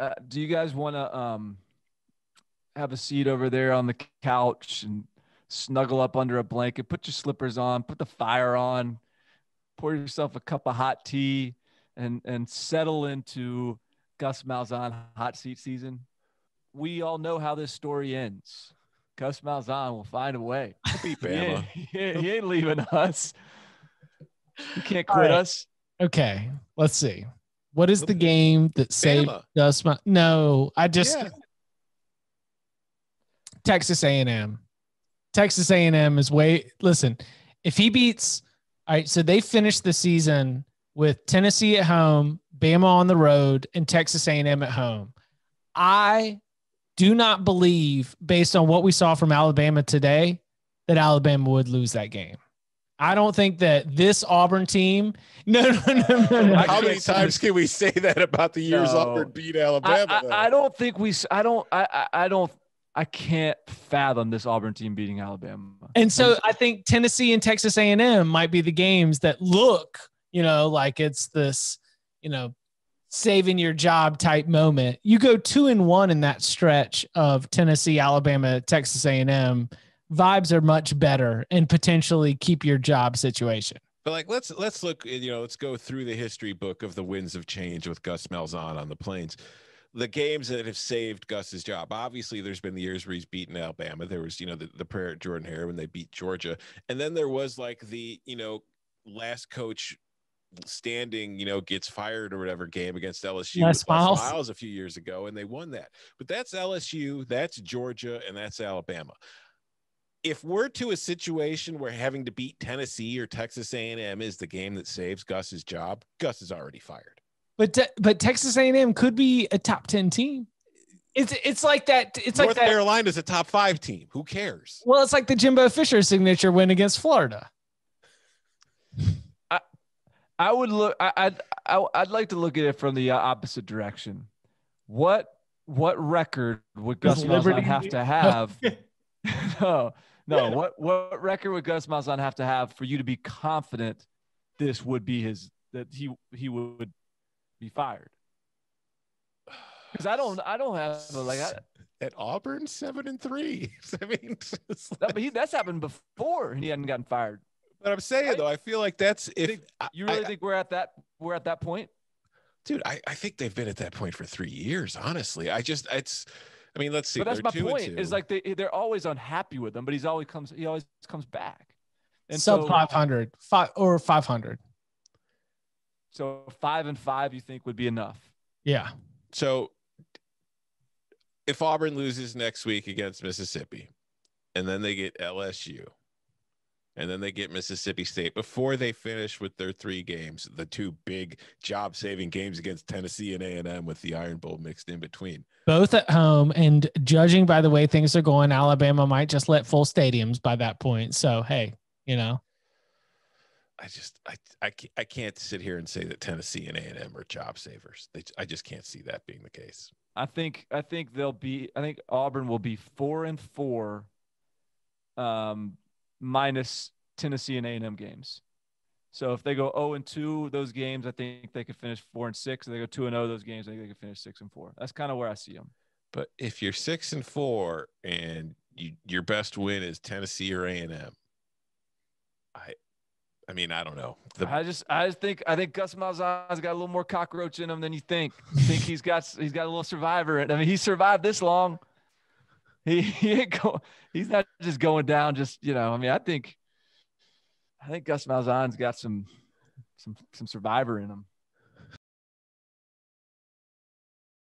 uh, do you guys want to um have a seat over there on the couch and snuggle up under a blanket, put your slippers on, put the fire on, pour yourself a cup of hot tea, and and settle into Gus Malzahn hot seat season? We all know how this story ends. Gus Malzahn will find a way. Beat He Bama. ain't, he ain't- he ain't leaving us. You can't quit right. us. Okay, let's see. What is the game that saved Bama. Gus? Ma- no, I just Yeah. Texas A&M. Texas A&M is way. Listen, if he beats, all right. So they finished the season with Tennessee at home, Bama on the road, and Texas A&M at home. I do not believe, based on what we saw from Alabama today, that Alabama would lose that game. I don't think that this Auburn team. No, no, no, no, no. I How many times can we say that about the years No. Auburn beat Alabama? though? I, I don't think we. s- I don't. I, I. I don't. I can't fathom this Auburn team beating Alabama. And so I think Tennessee and Texas A&M might be the games that look, you know, like it's this, you know, saving your job type moment. You go two and one in that stretch of Tennessee, Alabama, Texas A&M. Vibes are much better and potentially keep your job situation. But like, let's let's look. You know, let's go through the history book of the winds of change with Gus Malzahn on the plains. The games that have saved Gus's job. Obviously, there's been the years where he's beaten Alabama. There was, you know, the, the prayer at Jordan Hare when they beat Georgia, and then there was like the, you know, last coach standing, you know, gets fired or whatever game against LSU Les Miles. Miles a few years ago, and they won that. But that's LSU, that's Georgia, and that's Alabama if we're to a situation where having to beat Tennessee or Texas A&M is the game that saves Gus's job, Gus is already fired. But te- but Texas A&M could be a top 10 team. It's it's like that it's North like that Carolina's a top five team. Who cares? well it's like the Jimbo Fisher signature win against Florida. I I would look. I, I'd. I, I'd like to look at it from the uh, opposite direction. What What record would Gus Malzahn have to have? no, no. What What record would Gus Malzahn have to have for you to be confident this would be his that he he would be fired? Because I don't. I don't have like. I, At Auburn, seven and three. I mean, like- but he, that's happened before, and he hadn't gotten fired. but I'm saying though, I feel like that's if Think- You really I- think we're at that? We're at that point. dude, I, I think they've been at that point for three years. Honestly, I just it's. I mean, let's see. but that's they're my two point. Is like they they're always unhappy with him, but he's always comes he always comes back. And Sub so, 500, five or 500. so five and five, you think would be enough? Yeah. So if Auburn loses next week against Mississippi, and then they get LSU, and then they get Mississippi State before they finish with their three games, the two big job-saving games against Tennessee and A&M with the Iron Bowl mixed in between. both at home and judging by the way things are going alabama might just let full stadiums by that point so hey you know I just I I can't, I can't sit here and say that Tennessee and A&M are job savers. They, I just can't see that being the case. I think I think they'll be I think Auburn will be four and four um minus Tennessee and A&M games. So if they go 0 and 2 those games, I think they could finish 4 and 6. If they go 2 and 0 those games, I think they could finish 6 and 4. That's kind of where I see them. But if you're six and four and you, your best win is Tennessee or A and M, I, I mean, I don't know. The, I just I just think I think Gus Malzahn's got a little more cockroach in him than you think. I think he's got he's got a little survivor. in- I mean, he survived this long. He he ain't go, he's not just going down. Just you know, I mean, I think I think Gus Malzahn's got some some some survivor in him.